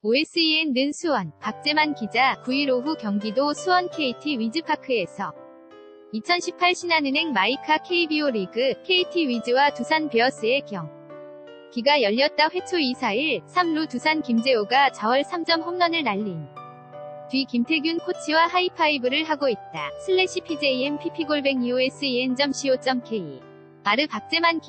OSEN 는 수원, 박재만 기자 9일 오후 경기도 수원 KT 위즈파크에서 2018 신한은행 마이카 KBO 리그 KT 위즈와 두산 베어스의 경 기가 열렸다 회초 2-4일 3루 두산 김재호가 저월 3점 홈런을 날린 뒤 김태균 코치와 하이파이브를 하고 있다. 슬래시 PJM PP골뱅 EOSEN.co.k R 박재만 기